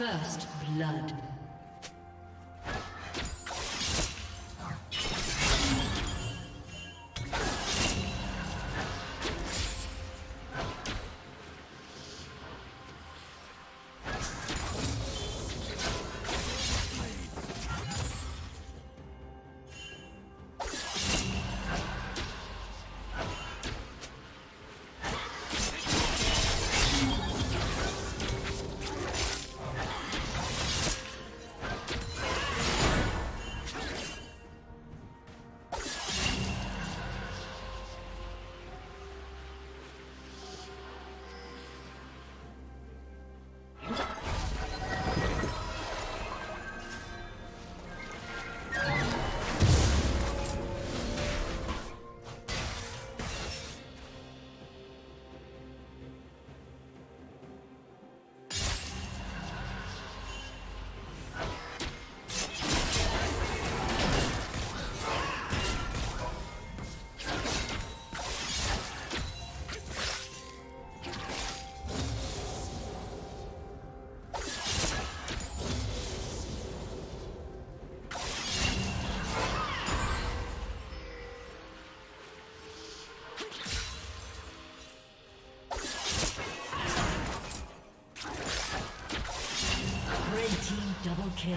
First blood. Kill.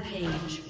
Rampage.